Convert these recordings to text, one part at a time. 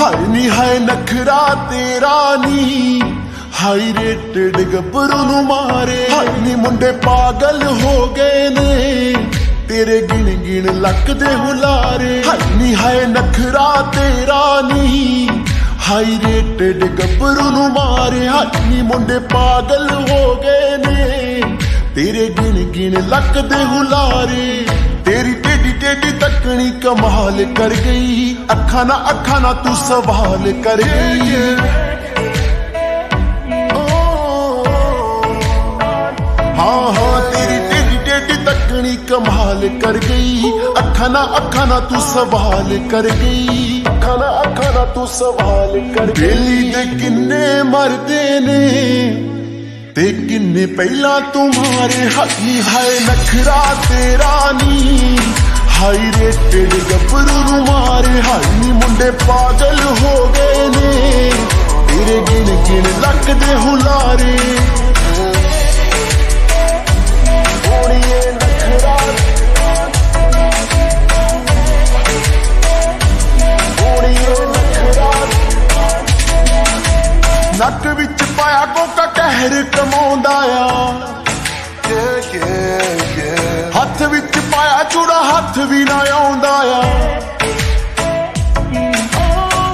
ਹਾਏ ਨੀ ਹਾਏ ਨਖਰਾ ਤੇਰਾ ਨੀ। ਹਾਈ ਰੇਟਡ ਗੱਭਰੂ ਨੂੰ ਮਾਰੇ। ਹਾਏ ਨੀ ਮੁੰਡੇ ਪਾਗਲ ਹੋ ਗਏ ਨੇ। ਤੇਰੇ ਗਿਣ ਗਿਣ ਲੱਕ ਦੇ ਹੁਲਾਰੇ। ਹਾਏ ਨੀ ਹਾਏ ਨਖਰਾ ਤੇਰਾ ਨੀ। ਹਾਈ ਰੇਟਡ ਗੱਭਰੂ ਨੂੰ ਮਾਰੇ ਹਾਏ ਮੁੰਡੇ ਪਾਗਲ ਹੋ ਗਏ ਨੇ। ਤੇਰੇ ਗਿਣ ਗਿਣ ਲੱਕ ਦੇ ਹੁਲਾਰੇ, ਤੇਰੀ ਟੇਡੀ ਟੇਡੀ ਤੱਕਣੀ ਕਮਾਲ ਕਰ ਗਈ। ਅੱਖਾਂ ਨਾ ਅੱਖਾਂ ਨਾ ਤੂੰ ਸਵਾਲ ਕਰ ਗਈ। ਹਾਂ ਹਾਂ, ਤੇਰੀ ਟੇਡੀ ਤੱਕਣੀ ਕਮਾਲ ਕਰ ਗਈ। ਅੱਖਾਂ ਨਾ ਅੱਖਾਂ ਨਾ ਤੂੰ ਸਵਾਲ ਕਰ ਗਈ। ਅੱਖਾਂ ਨਾ ਅੱਖਾਂ ਨਾ ਤੂੰ ਸਵਾਲ ਕਰ। ਗਈ ਬੇਲੀ ਦੇ ਕਿੰਨੇ ਮਰਦੇ ਨੇ ਤੇ ਕਿੰਨੇ ਪਹਿਲਾਂ ਤੁਮਾਰੇ ਹੱਥੀ ਹਾਏ ਨਖਰਾ ਤੇਰਾ ਨੀ। ਹਾਈ ਰੇਟਡ ਗੱਭਰੂ ਨੂੰ ਮਾਰੇ ਹਾਈ ਮੁੰਡੇ ਪਾਗਲ ਹੋ ਗਏ ਨੇ। ਤੇਰੇ ਗਿਣ ਗਿਣ ਲੱਕਦੇ ਹੁਲਾਰੇ। ਨੱਕ ਵਿੱਚ ਪਾਇਆ ਕੋਕਾ ਕਹਿਰ ਕਮਾਉਂਦਾ ਆ। ਹੱਥ ਵਿੱਚ ਪਾਇਆ ਚੂੜਾ ਹੱਥ ਵੀ ਨਾ ਆਉਂਦਾ ਆ।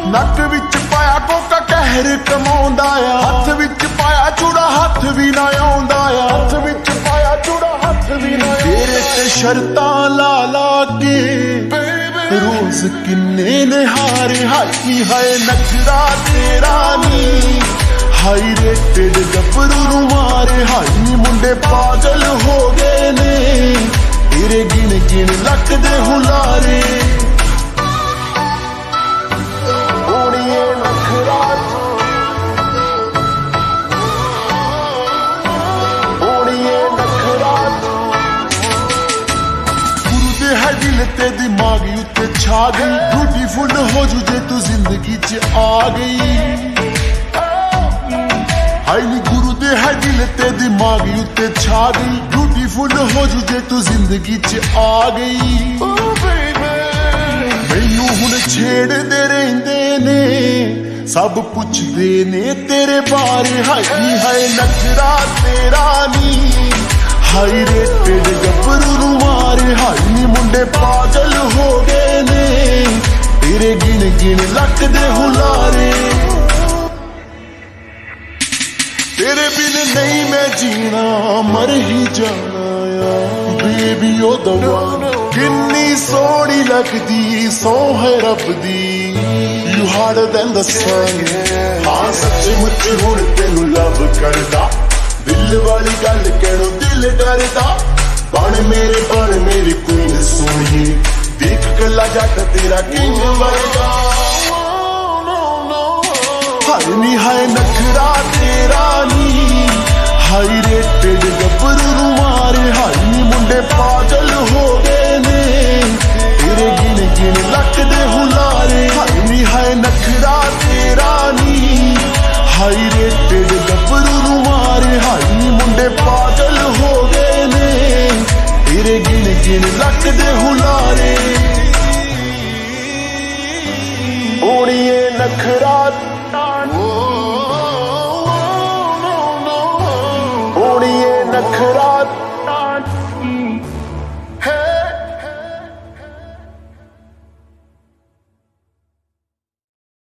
ਨੱਕ ਵਿੱਚ ਪਾਇਆ ਕੋਕਾ ਕਹਿਰ ਕਮਾਉਂਦਾ ਆ। ਹੱਥ ਵਿੱਚ ਪਾਇਆ ਚੂੜਾ ਹੱਥ ਵੀ ਨਾ ਆਉਂਦਾ ਆ। ਹੱਥ ਵਿੱਚ ਪਾਇਆ ਚੂੜਾ ਹੱਥ ਵੀ ਨਾ ਤੇਰੇ ਤੇ ਸ਼ਰਤਾਂ ਲਾ ਲਾ ਕੇ ਰੋਜ਼ ਕਿੰਨੇ ਨਿਹਾਰੇ ਹਾਈ ਹਾਏ ਨਖਰਾ ਤੇਰਾ। ਹਾਈ ਰੇਟਡ ਗੱਭਰੂ ਨੂੰ ਮਾਰੇ ਹਾਈ ਨੀ ਮੁੰਡੇ ਪਾਗਲ ਹੋ ਗਏ ਨੇ। ਤੇਰੇ ਗਿਣ ਗਿਣ ਲੱਕ ਦੇ ਹੁਲਾਰੇ ਗੁਰੂ ਦੇ ਹੈ ਦਿਲ ਤੇ ਦਿਮਾਗ ਉੱਤੇ ਛਾ ਗਈ। ਬਿਊਟੀਫੁਲ ਹੋ ਜੂ ਜੇ ਤੂੰ ਜ਼ਿੰਦਗੀ 'ਚ ਆ ਗਈ। ਹਾਈ ਨੀ ਗੁਰੂ ਦੇ ਹੈ ਦਿਲ ਤੇ ਦਿਮਾਗ ਉੱਤੇ ਛਾ ਗਈ। ਬਿਊਟੀਫੁਲ ਹੋ ਜੂ ਜੇ ਤੂੰ ਜ਼ਿੰਦਗੀ 'ਚ ਆ ਗਈ। ਮੈਨੂੰ ਹੁਣ ਛੇੜਦੇ ਰਹਿੰਦੇ ਨੇ। ਸਭ ਪੁੱਛਦੇ ਨੇ ਤੇਰੇ ਬਾਰੇ। ਹਾਈ ਨੀ ਹਾਏ ਨਖਰਾ ਤੇਰਾ ਨੀ। ਹਾਈ ਰੇਟਡ ਗੱਭਰੂ ਨੂੰ ਮਾਰੇ ਹਾਈ ਨੀ ਮੁੰਡੇ ਪਾਗਲ ਹੋ ਗਏ ਨੇ। ਤੇਰੇ ਗਿਣ ਗਿਣ ਲੱਕ ਦੇ ਹੁਲਾਰੇ। ਬਿਨ ਨਹੀਂ ਮੈਂ ਜੀਣਾ, ਮਰ ਹੀ ਜਾਣਾ ਆ। ਬੇਬੀ, ਉਹ ਦਵਾ ਕਿੰਨੀ ਸੋਹਣੀ ਲੱਗਦੀ, ਸੋ ਹੈ ਰੱਬ ਦੀ। You harder than the sun ਹਾਂ ਸੱਚ ਮੁੱਚ ਹੁਣ ਤੈਨੂੰ ਲਵ ਕਰਦਾ। ਦਿਲ ਵਾਲੀ ਗੱਲ ਕਹਿਣੋ ਦਿਲ ਡਰਦਾ। ਬਣ ਮੇਰੇ, ਬਣ ਮੇਰੀ ਕੁਈਨ ਸੋਹਣੀ। ਦੇਖ ਕੱਲਾ ਜੱਟ ਤੇਰਾ ਕਿੰਗ ਵਰਗਾ। ਹਾਏ ਨੀ ਹਾਏ, ਨਖਰਾ ਤੇਰਾ ਹਾਈ ਰੇਟਡ ਗੱਭਰੂ ਨੂੰ ਮਾਰੇ ਹਾਈ ਮੁੰਡੇ ਪਾਗਲ ਹੋ ਗਏ ਨੇ। ਤੇਰੇ ਗਿਣ ਗਿਣ ਲੱਕਦੇ ਹੁਲਾਰੇ ਹਾਈ ਨੀ, ਹਾਏ ਨਖਰਾ ਤੇਰਾ ਨੀ। ਹਾਈ ਰੇਟਡ ਗੱਭਰੂ ਨੂੰ ਮਾਰੇ ਹਾਈ ਮੁੰਡੇ ਪਾਗਲ ਹੋ ਗਏ ਨੇ। ਤੇਰੇ ਗਿਣ ਗਿਣ ਲੱਕ ਹੁਲਾਰੇ। ਓੜੀਏ ਨਖਰਾ ਨਖਰਾ 嗯